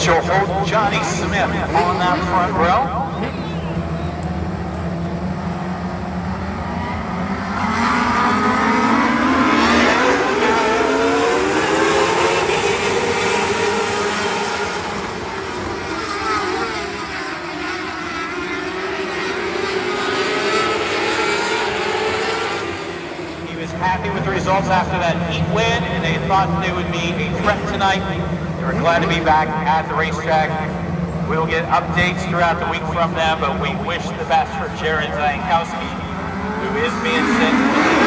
Johnny Smith on that front row. He was happy with the results after that heat win, and they thought they would be a threat tonight. Were glad to be back at the racetrack. We'll get updates throughout the week from them, but we wish the best for Jared Zankowski, who is being sent